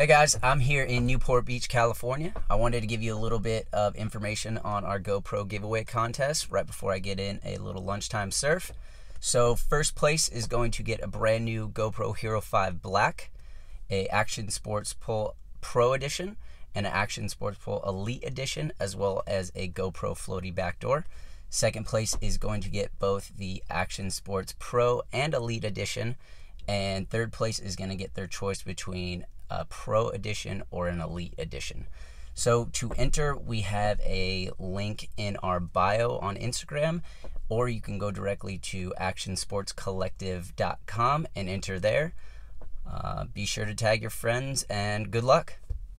Hey guys, I'm here in Newport Beach, California. I wanted to give you a little bit of information on our GoPro giveaway contest right before I get in a little lunchtime surf. So, first place is going to get a brand new GoPro Hero 5 Black, a Action Sports Pole Pro Edition, and an Action Sports Pole Elite Edition, as well as a GoPro Floaty Backdoor. Second place is going to get both the Action Sports Pro and Elite Edition. And third place is going to get their choice between a Pro Edition or an Elite Edition. So to enter, we have a link in our bio on Instagram, or you can go directly to actionsportscollective.com and enter there. Uh, be sure to tag your friends and good luck.